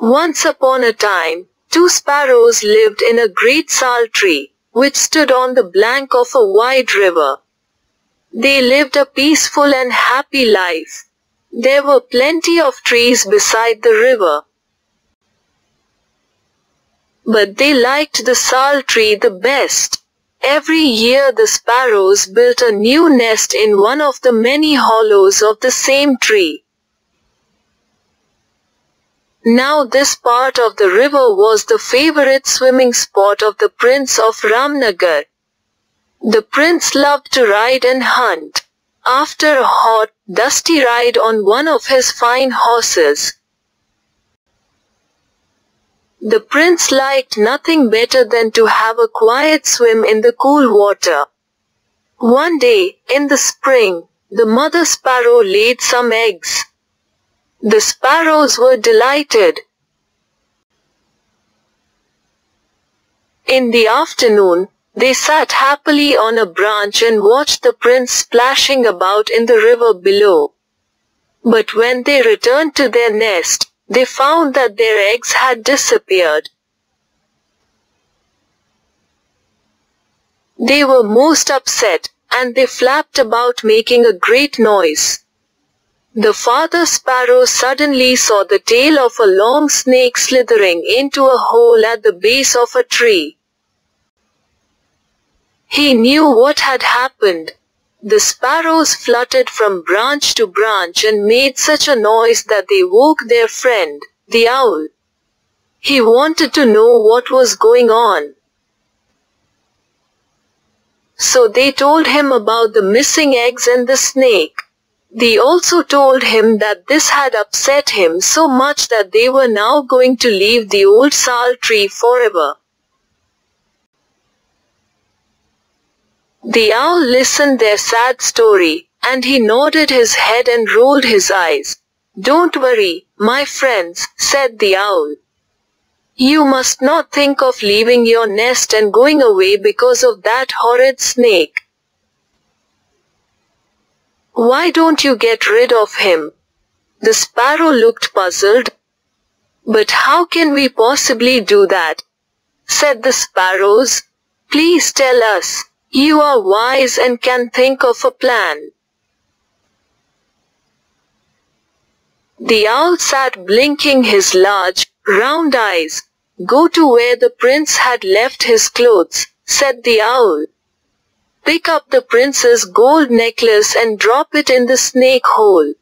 Once upon a time, two sparrows lived in a great sal tree, which stood on the bank of a wide river. They lived a peaceful and happy life. There were plenty of trees beside the river. But they liked the sal tree the best. Every year the sparrows built a new nest in one of the many hollows of the same tree. Now this part of the river was the favorite swimming spot of the prince of Ramnagar. The prince loved to ride and hunt. After a hot, dusty ride on one of his fine horses, the prince liked nothing better than to have a quiet swim in the cool water. One day, in the spring, the mother sparrow laid some eggs. The sparrows were delighted. In the afternoon, they sat happily on a branch and watched the prince splashing about in the river below. But when they returned to their nest, they found that their eggs had disappeared. They were most upset, and they flapped about making a great noise. The father sparrow suddenly saw the tail of a long snake slithering into a hole at the base of a tree. He knew what had happened, the sparrows fluttered from branch to branch and made such a noise that they woke their friend, the owl. He wanted to know what was going on. So they told him about the missing eggs and the snake. They also told him that this had upset him so much that they were now going to leave the old sal tree forever. The owl listened their sad story, and he nodded his head and rolled his eyes. Don't worry, my friends, said the owl. You must not think of leaving your nest and going away because of that horrid snake. Why don't you get rid of him? The sparrow looked puzzled. But how can we possibly do that? said the sparrows. Please tell us. You are wise and can think of a plan. The owl sat blinking his large, round eyes. Go to where the prince had left his clothes, said the owl. Pick up the prince's gold necklace and drop it in the snake hole.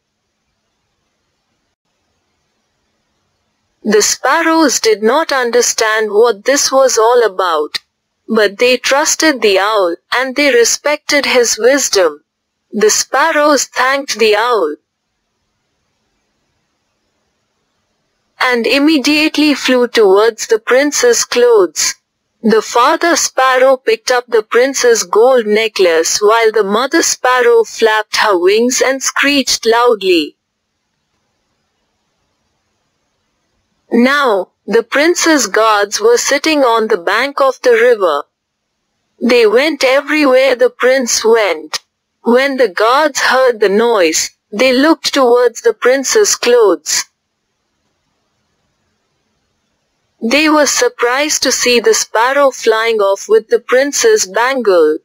The sparrows did not understand what this was all about. But they trusted the owl, and they respected his wisdom. The sparrows thanked the owl, and immediately flew towards the prince's clothes. The father sparrow picked up the prince's gold necklace while the mother sparrow flapped her wings and screeched loudly. Now, the prince's guards were sitting on the bank of the river. They went everywhere the prince went. When the guards heard the noise, they looked towards the prince's clothes. They were surprised to see the sparrow flying off with the prince's bangle.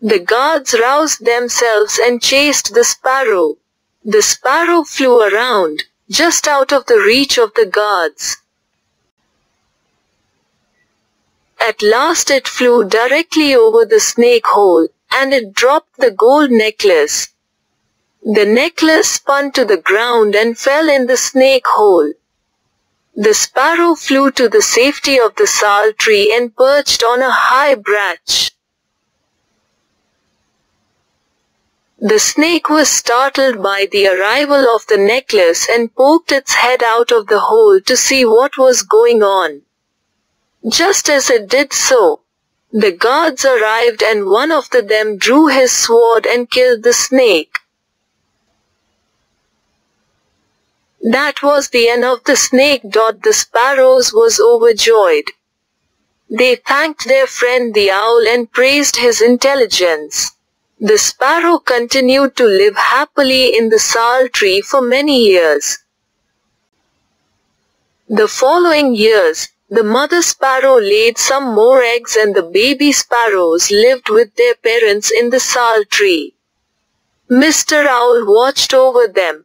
The guards roused themselves and chased the sparrow. The sparrow flew around, just out of the reach of the guards. At last it flew directly over the snake hole, and it dropped the gold necklace. The necklace spun to the ground and fell in the snake hole. The sparrow flew to the safety of the sal tree and perched on a high branch. The snake was startled by the arrival of the necklace and poked its head out of the hole to see what was going on. Just as it did so, the guards arrived and one of them drew his sword and killed the snake. That was the end of the snake. The sparrows was overjoyed. They thanked their friend the owl and praised his intelligence. The sparrow continued to live happily in the sal tree for many years. The following years, the mother sparrow laid some more eggs and the baby sparrows lived with their parents in the sal tree. Mr. Owl watched over them,